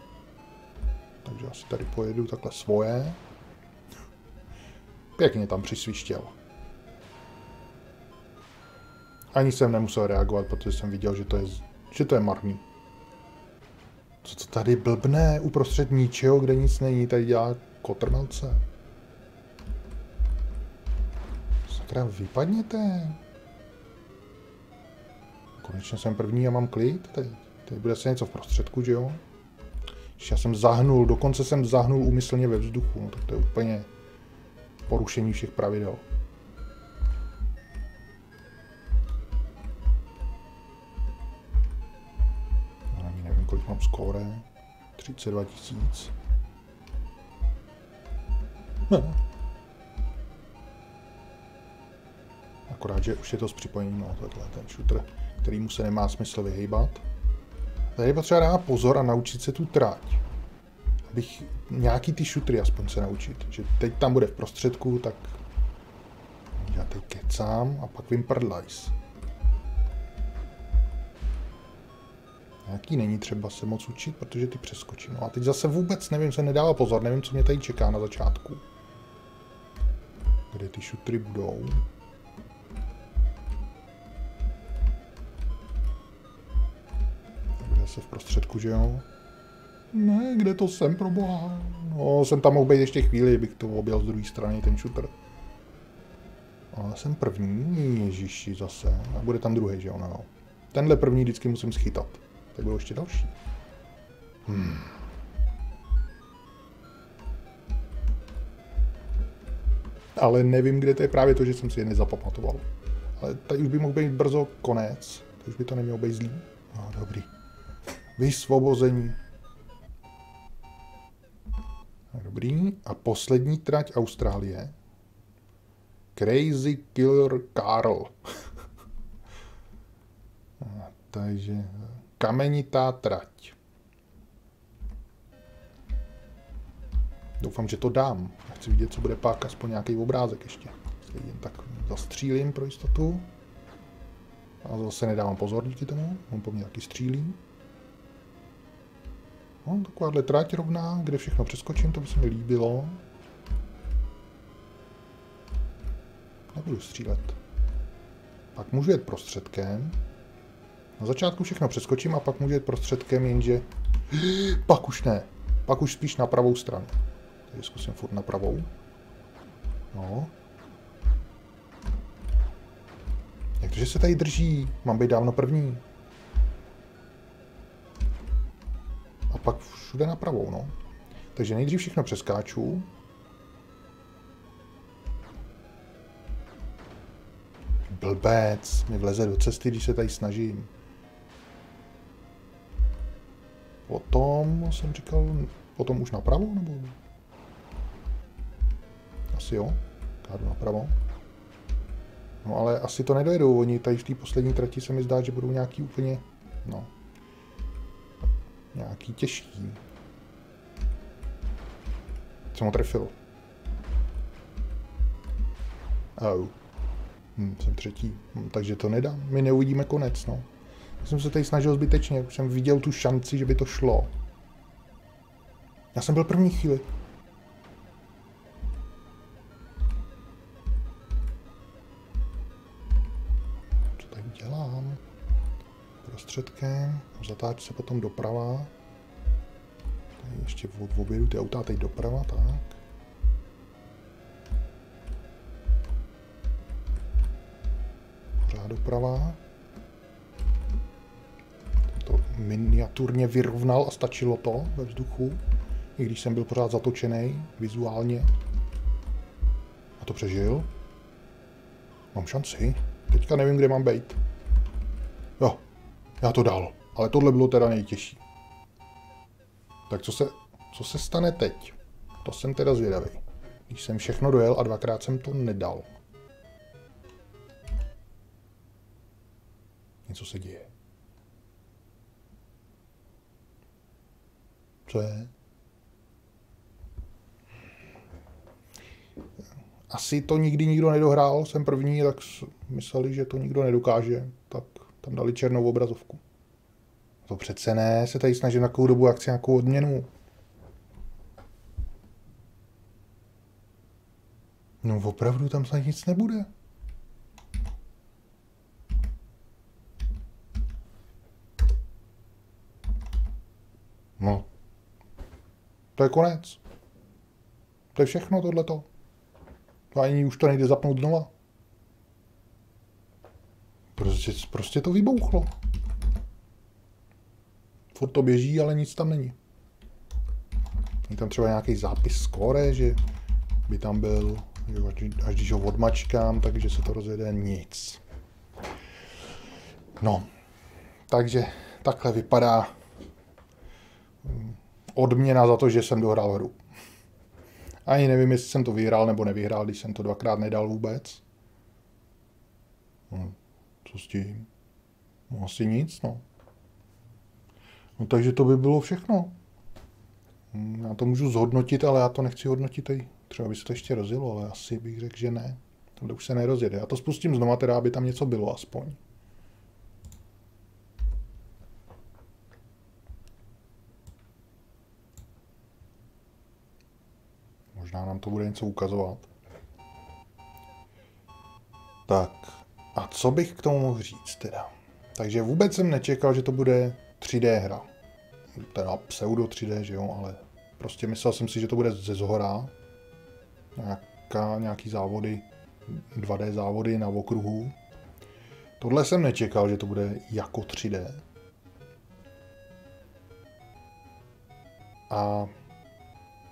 Takže asi tady pojedu takhle svoje. Pěkně tam přisvištěl. Ani jsem nemusel reagovat, protože jsem viděl, že to je že to je marný. Co to tady blbne uprostřed ničeho, kde nic není, tady dělá kotrmelce. Sakra, vypadněte. Konečně jsem první a mám klid. Tady, tady bude se něco v prostředku, že jo? Já jsem zahnul, dokonce jsem zahnul úmyslně ve vzduchu, no tak to je úplně porušení všech pravidel. Kolik mám skóre. 32 tisíc. Hm. Akorát, že už je to s připojením, no, takhle, ten shooter, kterýmu se nemá smysl vyhejbat. Tady je potřeba dát pozor a naučit se tu trať. Abych nějaký ty šutry aspoň se naučit. Že teď tam bude v prostředku, tak já teď kecám a pak vím prdlajs. Nějaký není třeba se moc učit, protože ty přeskočím. No a teď zase vůbec nevím, se nedává pozor, nevím, co mě tady čeká na začátku. Kde ty šutry budou. Bude zase v prostředku, že jo? Ne, kde to jsem, pro boha? No, jsem tam mohl být ještě chvíli, bych to objel z druhé strany, ten shooter. Ale jsem první, ježiši zase. A bude tam druhý, že jo? No. Tenhle první vždycky musím schytat. Tak budou ještě další. Hmm. Ale nevím, kde to je právě to, že jsem si je nezapamatoval. Ale tady už by mohl být brzo konec. To už by to nemělo být zlý. No, dobrý. Vysvobození. Dobrý. A poslední trať Austrálie. Crazy Killer Carl. Takže kamenitá trať. Doufám, že to dám. Chci vidět, co bude pak, aspoň nějaký obrázek ještě. Jen tak zastřílím pro jistotu. A zase nedávám pozor díky tomu. On po mně taky střílí. No, takováhle trať rovná, kde všechno přeskočím, to by se mi líbilo. Nebudu střílet. Pak můžu jet prostředkem. Na začátku všechno přeskočím a pak můžu jet prostředkem, jenže... Pak už ne. Pak už spíš na pravou stranu. Takže zkusím furt na pravou. No. Jak to, že se tady drží? Mám být dávno první. A pak všude na pravou, no. Takže nejdřív všechno přeskáču. Blbec, mi vleze do cesty, když se tady snažím. Potom jsem říkal, potom už napravo, nebo? Asi jo, kádu napravo. No ale asi to nedojedou, oni tady v té poslední trati se mi zdá, že budou nějaký úplně, no, nějaký těžký. Jsem ho trefil. Oh. Hm, jsem třetí, hm, takže to nedám. My neuvidíme konec, no. Já jsem se tady snažil zbytečně, jsem viděl tu šanci, že by to šlo. Já jsem byl první chvíli. Co tady dělám? Prostředkem, zatáč se potom doprava. Tady ještě v obědu ty auta teď doprava, tak. Pořád doprava miniaturně vyrovnal a stačilo to ve vzduchu, i když jsem byl pořád zatočený vizuálně. A to přežil. Mám šanci. Teďka nevím, kde mám být. Jo, já to dal. Ale tohle bylo teda nejtěžší. Tak co se, co se stane teď? To jsem teda zvědavý. Když jsem všechno dojel a dvakrát jsem to nedal. Něco se děje. Co je? Asi to nikdy nikdo nedohrál, jsem první, tak mysleli, že to nikdo nedokáže, tak tam dali černou obrazovku. To přece ne, se tady snažím na dobu akci nějakou odměnu. No opravdu tam snad nic nebude. No, to je konec. To je všechno tohleto. To ani už to nejde zapnout znova. Prostě, prostě to vybouchlo. Furt to běží, ale nic tam není. Je tam třeba nějaký zápis skóre, že by tam byl, až když ho odmačkám, takže se to rozjede nic. No, takže takhle vypadá odměna za to, že jsem dohrál hru. Ani nevím, jestli jsem to vyhrál nebo nevyhrál, když jsem to dvakrát nedal vůbec. No, co s tím? No, asi nic, no. No takže to by bylo všechno. Hm, já to můžu zhodnotit, ale já to nechci hodnotit tady. Třeba by se to ještě rozjelo, ale asi bych řekl, že ne. Tohle už se nerozjede. Já to spustím znova, teda, aby tam něco bylo aspoň. Možná nám to bude něco ukazovat. Tak, a co bych k tomu mohl říct teda? Takže vůbec jsem nečekal, že to bude 3D hra. Teda pseudo 3D, že jo, ale prostě myslel jsem si, že to bude ze zhora. Nějaká, nějaký závody, 2D závody na okruhu. Tohle jsem nečekal, že to bude jako 3D. A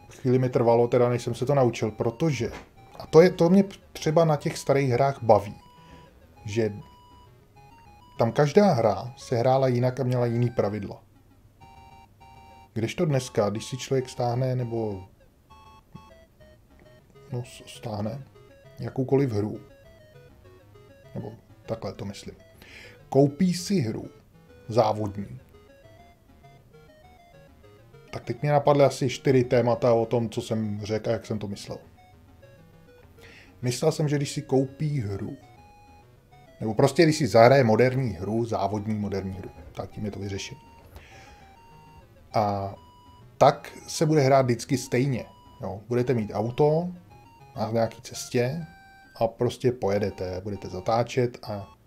chvíli mi trvalo teda, než jsem se to naučil, protože, a to, je, to mě třeba na těch starých hrách baví, že tam každá hra se hrála jinak a měla jiný pravidla. Když to dneska, když si člověk stáhne nebo no, stáhne jakoukoliv hru, nebo takhle to myslím, koupí si hru závodní, tak teď mě napadly asi čtyři témata o tom, co jsem řekl a jak jsem to myslel. Myslel jsem, že když si koupí hru, nebo prostě když si zahraje moderní hru, závodní moderní hru, tak tím je to vyřešit. A tak se bude hrát vždycky stejně. Jo. Budete mít auto na nějaké cestě a prostě pojedete, budete zatáčet a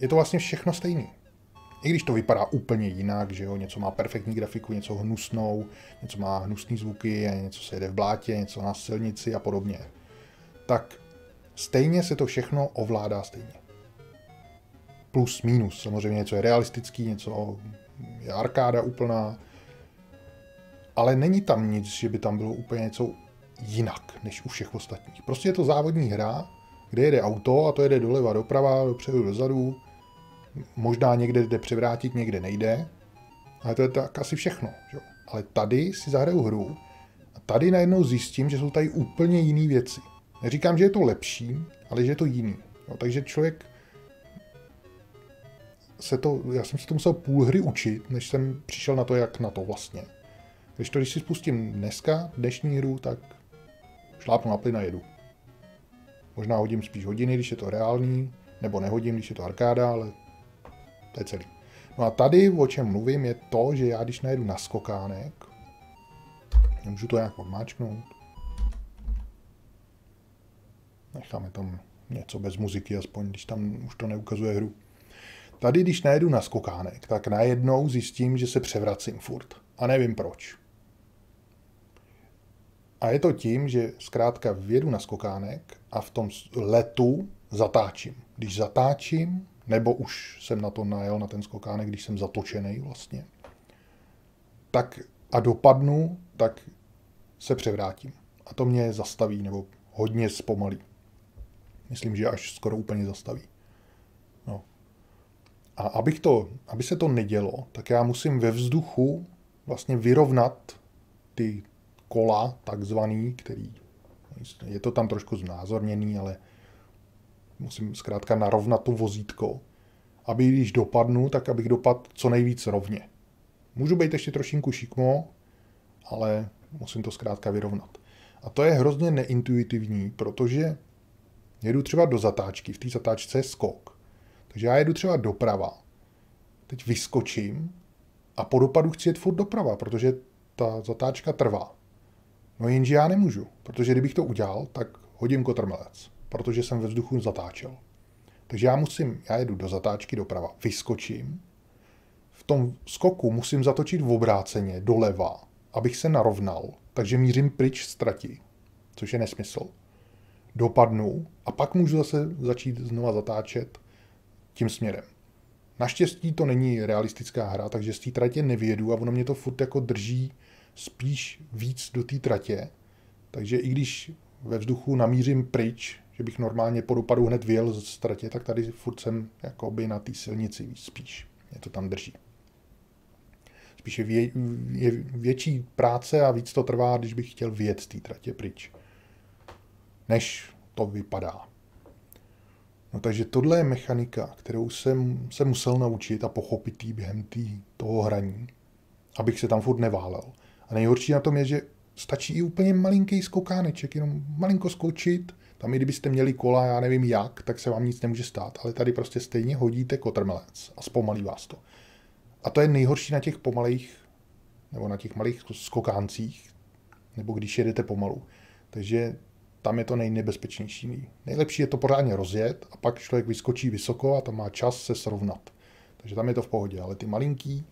je to vlastně všechno stejný. I když to vypadá úplně jinak, že jo, něco má perfektní grafiku, něco hnusnou, něco má hnusné zvuky, něco se jede v blátě, něco na silnici a podobně, tak stejně se to všechno ovládá stejně. Plus, minus, samozřejmě něco je realistický, něco je arkáda úplná, ale není tam nic, že by tam bylo úplně něco jinak než u všech ostatních. Prostě je to závodní hra, kde jede auto a to jede doleva, doprava, dopředu, dozadu, možná někde jde převrátit, někde nejde, ale to je tak asi všechno. Že? Ale tady si zahraju hru a tady najednou zjistím, že jsou tady úplně jiné věci. Neříkám, že je to lepší, ale že je to jiný. Jo, takže člověk se to, já jsem se to musel půl hry učit, než jsem přišel na to, jak na to vlastně. Když to, když si spustím dneska, dnešní hru, tak šlápnu na plyn a jedu. Možná hodím spíš hodiny, když je to reálný, nebo nehodím, když je to arkáda, ale to je celý. No a tady, o čem mluvím, je to, že já když najedu na skokánek, můžu to nějak odmáčknout, necháme tam něco bez muziky, aspoň když tam už to neukazuje hru. Tady, když najedu na skokánek, tak najednou zjistím, že se převracím furt. A nevím proč. A je to tím, že zkrátka vjedu na skokánek a v tom letu zatáčím. Když zatáčím, nebo už jsem na to najel, na ten skokánek, když jsem zatočený vlastně, tak a dopadnu, tak se převrátím. A to mě zastaví, nebo hodně zpomalí. Myslím, že až skoro úplně zastaví. No. A abych to, aby se to nedělo, tak já musím ve vzduchu vlastně vyrovnat ty kola, takzvaný, který je to tam trošku znázorněný, ale musím zkrátka narovnat to vozítko, aby když dopadnu, tak abych dopadl co nejvíc rovně. Můžu být ještě trošinku šikmo, ale musím to zkrátka vyrovnat. A to je hrozně neintuitivní, protože jedu třeba do zatáčky, v té zatáčce je skok. Takže já jedu třeba doprava, teď vyskočím a po dopadu chci jet furt doprava, protože ta zatáčka trvá. No jenže já nemůžu, protože kdybych to udělal, tak hodím kotrmelec protože jsem ve vzduchu zatáčel. Takže já musím, já jedu do zatáčky doprava, vyskočím, v tom skoku musím zatočit v obráceně doleva, abych se narovnal, takže mířím pryč z trati, což je nesmysl. Dopadnu a pak můžu zase začít znova zatáčet tím směrem. Naštěstí to není realistická hra, takže z té tratě nevědu a ono mě to furt jako drží spíš víc do té tratě. Takže i když ve vzduchu namířím pryč, že bych normálně po dopadu hned vyjel z ztratě, tak tady furt jsem jakoby na té silnici spíš. Mě to tam drží. Spíše vě, je větší práce a víc to trvá, když bych chtěl vyjet z té tratě pryč. Než to vypadá. No takže tohle je mechanika, kterou jsem se musel naučit a pochopit jí během tý, toho hraní, abych se tam furt neválel. A nejhorší na tom je, že stačí i úplně malinký skokáneček, jenom malinko skočit, tam i kdybyste měli kola, já nevím jak, tak se vám nic nemůže stát, ale tady prostě stejně hodíte kotrmelec a zpomalí vás to. A to je nejhorší na těch pomalých, nebo na těch malých skokáncích, nebo když jedete pomalu. Takže tam je to nejnebezpečnější. Nejlepší je to pořádně rozjet a pak člověk vyskočí vysoko a tam má čas se srovnat. Takže tam je to v pohodě, ale ty malinký,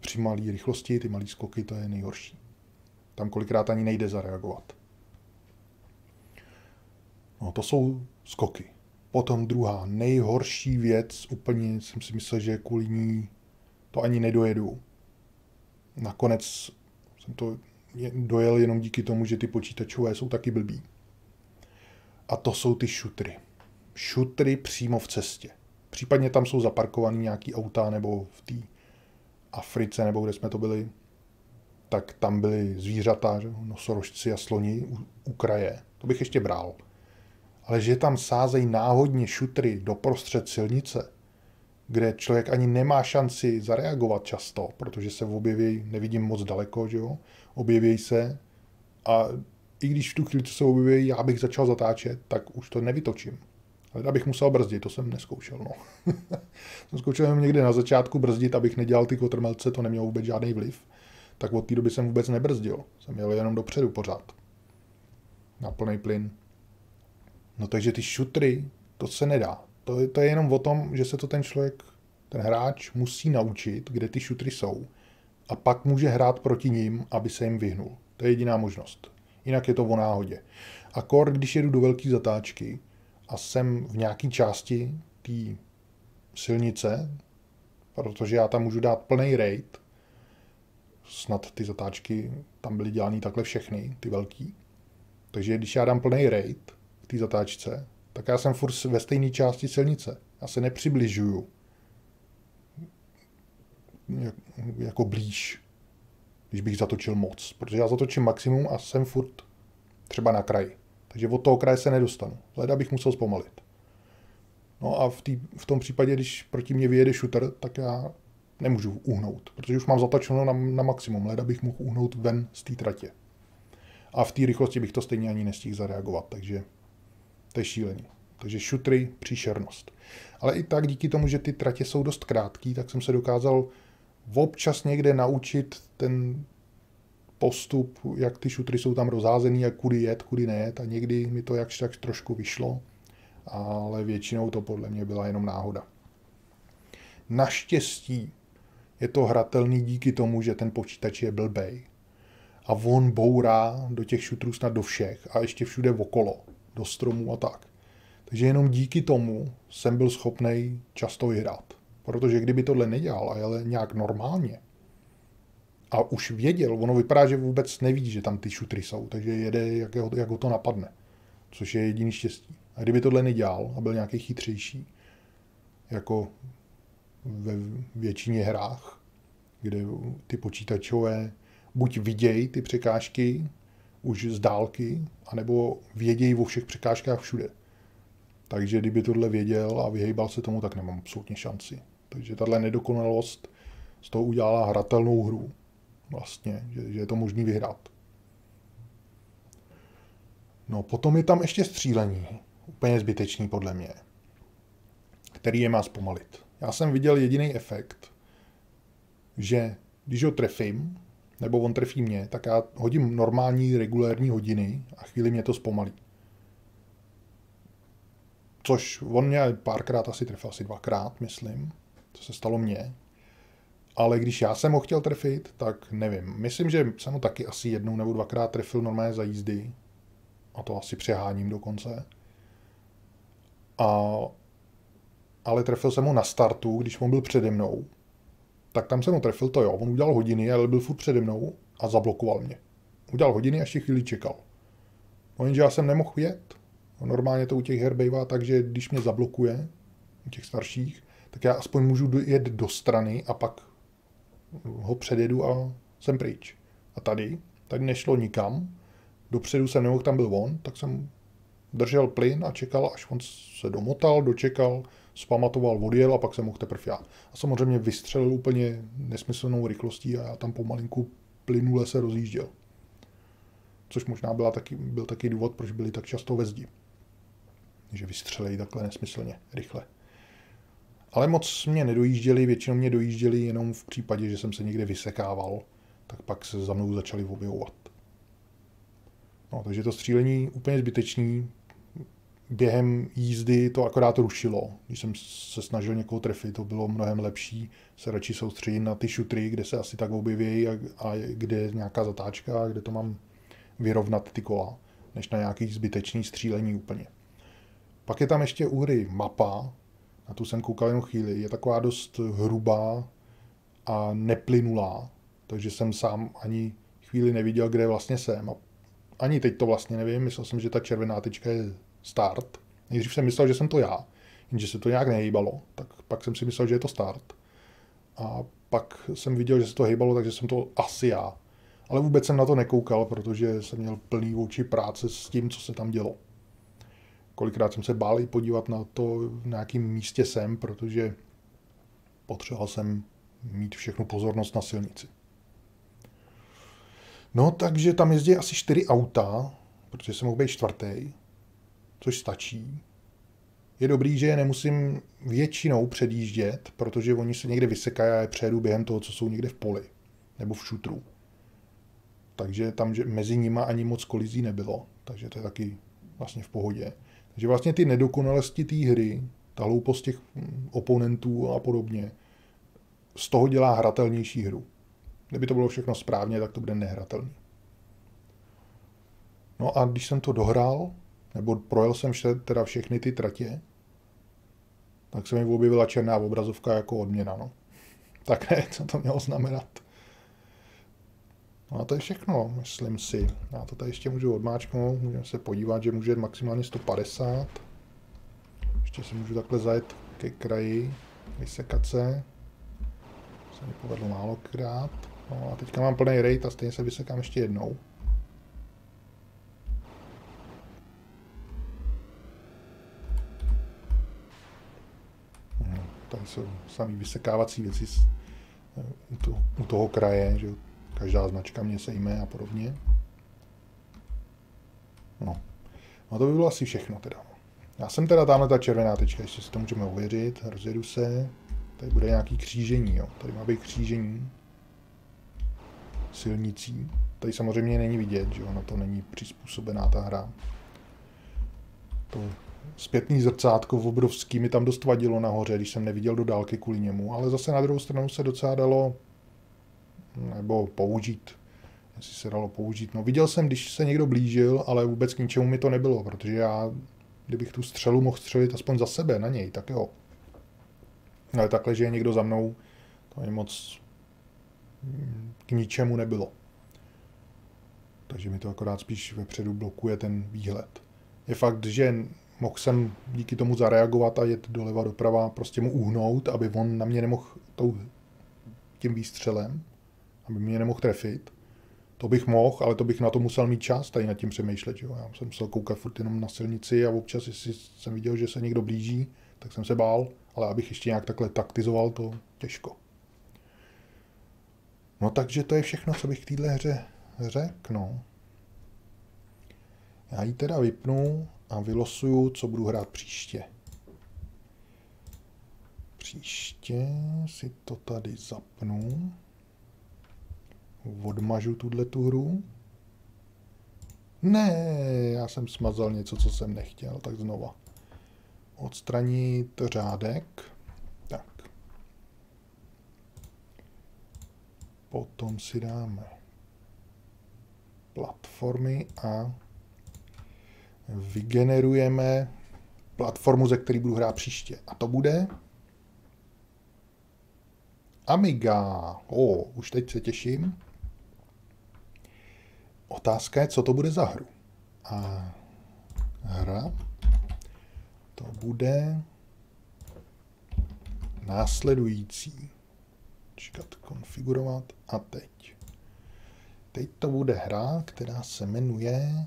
při malé rychlosti, ty malé skoky, to je nejhorší. Tam kolikrát ani nejde zareagovat. No, to jsou skoky. Potom druhá, nejhorší věc, úplně jsem si myslel, že kvůli ní to ani nedojedu. Nakonec jsem to dojel jenom díky tomu, že ty počítačové jsou taky blbí. A to jsou ty šutry. Šutry přímo v cestě. Případně tam jsou zaparkovaný nějaký auta nebo v té Africe, nebo kde jsme to byli, tak tam byly zvířata, že? nosorožci a sloni u, u kraje. To bych ještě bral. Ale že tam sázejí náhodně šutry do prostřed silnice, kde člověk ani nemá šanci zareagovat často, protože se objeví, nevidím moc daleko, že jo, objeví se a i když v tu chvíli, co se objeví, já bych začal zatáčet, tak už to nevytočím. Ale abych musel brzdit, to jsem neskoušel. No. jsem zkoušel jenom někde na začátku brzdit, abych nedělal ty kotrmelce, to nemělo vůbec žádný vliv. Tak od té doby jsem vůbec nebrzdil. Jsem jel jenom dopředu pořád. Na plný plyn. No takže ty šutry, to se nedá. To, je, to je jenom o tom, že se to ten člověk, ten hráč musí naučit, kde ty šutry jsou. A pak může hrát proti ním, aby se jim vyhnul. To je jediná možnost. Jinak je to o náhodě. A kor, když jedu do velké zatáčky a jsem v nějaké části té silnice, protože já tam můžu dát plný raid, snad ty zatáčky tam byly dělané takhle všechny, ty velký. Takže když já dám plný raid v té zatáčce, tak já jsem furt ve stejné části silnice. Já se nepřibližuju jako blíž když bych zatočil moc. Protože já zatočím maximum a jsem furt třeba na kraji. Takže od toho kraje se nedostanu. Leda bych musel zpomalit. No a v, tý, v tom případě, když proti mě vyjede shooter, tak já nemůžu uhnout, protože už mám zatočeno na, na maximum. Leda bych mohl uhnout ven z té tratě. A v té rychlosti bych to stejně ani nestihl zareagovat, takže to je šílení. Takže šutry, příšernost. Ale i tak díky tomu, že ty tratě jsou dost krátké, tak jsem se dokázal občas někde naučit ten postup, jak ty šutry jsou tam rozházený, jak kudy jet, kudy nejet a někdy mi to jakž tak trošku vyšlo, ale většinou to podle mě byla jenom náhoda. Naštěstí je to hratelný díky tomu, že ten počítač je blbej. A on bourá do těch šutrů snad do všech a ještě všude okolo, do stromů a tak. Takže jenom díky tomu jsem byl schopný často vyhrát. Protože kdyby tohle nedělal a jel nějak normálně, a už věděl, ono vypadá, že vůbec neví, že tam ty šutry jsou, takže jede, jak, ho, jak ho to napadne, což je jediný štěstí. A kdyby tohle nedělal a byl nějaký chytřejší, jako ve většině hrách, kde ty počítačové buď vidějí ty překážky už z dálky, anebo vědějí o všech překážkách všude. Takže kdyby tohle věděl a vyhejbal se tomu, tak nemám absolutně šanci. Takže tahle nedokonalost z toho udělala hratelnou hru. Vlastně, že, že je to možný vyhrát. No potom je tam ještě střílení. Úplně zbytečný podle mě. Který je má zpomalit. Já jsem viděl jediný efekt, že když ho trefím, nebo on trefí mě, tak já hodím normální, regulérní hodiny a chvíli mě to zpomalí. Což on mě párkrát asi trefil, asi dvakrát, myslím co se stalo mně. Ale když já jsem ho chtěl trefit, tak nevím. Myslím, že jsem ho taky asi jednou nebo dvakrát trefil normálně za jízdy. A to asi přeháním dokonce. A, ale trefil jsem ho na startu, když on byl přede mnou. Tak tam jsem ho trefil, to jo. On udělal hodiny, ale byl furt přede mnou a zablokoval mě. Udělal hodiny a ještě chvíli čekal. No jenže já jsem nemohl jet. Normálně to u těch her bývá tak, že když mě zablokuje, u těch starších, tak já aspoň můžu jet do strany a pak ho předjedu a jsem pryč. A tady, tady nešlo nikam, dopředu jsem nemohl, tam byl on, tak jsem držel plyn a čekal, až on se domotal, dočekal, zpamatoval, odjel a pak jsem mohl teprve já. A samozřejmě vystřelil úplně nesmyslnou rychlostí a já tam pomalinku plynule se rozjížděl. Což možná byla taky, byl taky důvod, proč byli tak často ve zdi. Že vystřelejí takhle nesmyslně, rychle. Ale moc mě nedojížděli, většinou mě dojížděli jenom v případě, že jsem se někde vysekával, tak pak se za mnou začali objevovat. No, takže to střílení úplně zbytečný. Během jízdy to akorát rušilo. Když jsem se snažil někoho trefit, to bylo mnohem lepší se radši soustředit na ty šutry, kde se asi tak objeví a, a kde je nějaká zatáčka, kde to mám vyrovnat ty kola, než na nějaký zbytečný střílení úplně. Pak je tam ještě u hry mapa, na tu jsem koukal jenom chvíli, je taková dost hrubá a neplynulá, takže jsem sám ani chvíli neviděl, kde vlastně jsem. A ani teď to vlastně nevím, myslel jsem, že ta červená tyčka je start. Nejdřív jsem myslel, že jsem to já, jenže se to nějak nehýbalo, tak pak jsem si myslel, že je to start. A pak jsem viděl, že se to hýbalo, takže jsem to asi já. Ale vůbec jsem na to nekoukal, protože jsem měl plný oči práce s tím, co se tam dělo. Kolikrát jsem se bál i podívat na to, v nějakém místě jsem, protože potřeboval jsem mít všechnu pozornost na silnici. No, takže tam jezdí asi čtyři auta, protože jsem mohl být čtvrtý, což stačí. Je dobrý, že je nemusím většinou předjíždět, protože oni se někde vysekají a je přejedu během toho, co jsou někde v poli nebo v šutru. Takže tam že mezi nimi ani moc kolizí nebylo, takže to je taky vlastně v pohodě. Takže vlastně ty nedokonalosti té hry, ta hloupost těch oponentů a podobně, z toho dělá hratelnější hru. Kdyby to bylo všechno správně, tak to bude nehratelný. No a když jsem to dohrál, nebo projel jsem vše, teda všechny ty tratě, tak se mi objevila černá obrazovka jako odměna. No. Tak ne, co to mělo znamenat. No a to je všechno, myslím si. Já to tady ještě můžu odmáčknout, můžeme se podívat, že může maximálně 150. Ještě si můžu takhle zajet ke kraji, vysekat se. Se mi povedlo málokrát. No a teďka mám plný rate a stejně se vysekám ještě jednou. Tady jsou samý vysekávací věci u, to, u toho kraje, že každá značka mě sejme a podobně. No. no to by bylo asi všechno teda. Já jsem teda tamhle ta červená tečka, ještě si to můžeme ověřit, rozjedu se. Tady bude nějaký křížení, jo. Tady má být křížení silnicí. Tady samozřejmě není vidět, že ona to není přizpůsobená ta hra. To zpětný zrcátko v obrovský mi tam dost vadilo nahoře, když jsem neviděl do dálky kvůli němu, ale zase na druhou stranu se docela dalo nebo použít. Jestli se dalo použít. No viděl jsem, když se někdo blížil, ale vůbec k ničemu mi to nebylo, protože já, kdybych tu střelu mohl střelit aspoň za sebe na něj, tak jo. Ale takhle, že je někdo za mnou, to je moc k ničemu nebylo. Takže mi to akorát spíš vepředu blokuje ten výhled. Je fakt, že mohl jsem díky tomu zareagovat a jet doleva doprava, prostě mu uhnout, aby on na mě nemohl tou, tím výstřelem, aby mě nemohl trefit. To bych mohl, ale to bych na to musel mít čas tady nad tím přemýšlet. Jo. Já jsem musel koukat furt jenom na silnici a občas, jestli jsem viděl, že se někdo blíží, tak jsem se bál, ale abych ještě nějak takhle taktizoval, to těžko. No takže to je všechno, co bych k téhle hře řekl. No. Já ji teda vypnu a vylosuju, co budu hrát příště. Příště si to tady zapnu. Odmažu tuhle tu hru. Ne, já jsem smazal něco, co jsem nechtěl, tak znova. Odstranit řádek. Potom si dáme platformy a vygenerujeme platformu, ze které budu hrát příště. A to bude Amiga. O, už teď se těším. Otázka je, co to bude za hru. A hra to bude následující. Čekat, konfigurovat a teď. Teď to bude hra, která se jmenuje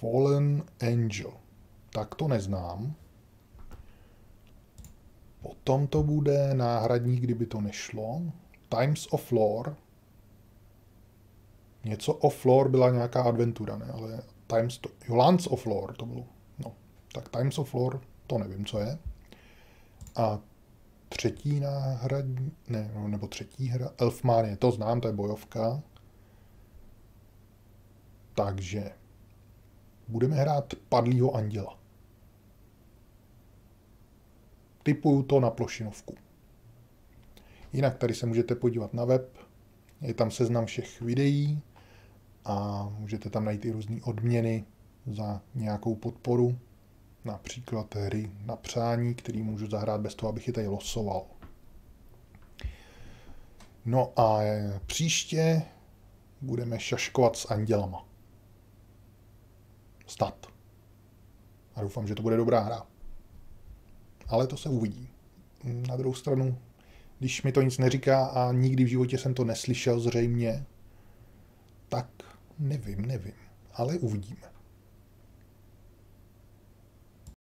Fallen Angel. Tak to neznám. Potom to bude náhradník, kdyby to nešlo. Times of Lore. Něco of Lore byla nějaká adventura, ne? Ale Times to, jo, Lands of Lore to bylo. No, tak Times of Lore, to nevím, co je. A třetí náhradní, ne, no, nebo třetí hra, Elfmanie, to znám, to je bojovka. Takže budeme hrát Padlýho anděla. Typuju to na plošinovku. Jinak tady se můžete podívat na web, je tam seznam všech videí a můžete tam najít i různé odměny za nějakou podporu, například hry na přání, který můžu zahrát bez toho, abych je tady losoval. No a příště budeme šaškovat s andělama. Stat. A doufám, že to bude dobrá hra. Ale to se uvidí. Na druhou stranu, když mi to nic neříká a nikdy v životě jsem to neslyšel zřejmě, tak nevím, nevím. Ale uvidíme.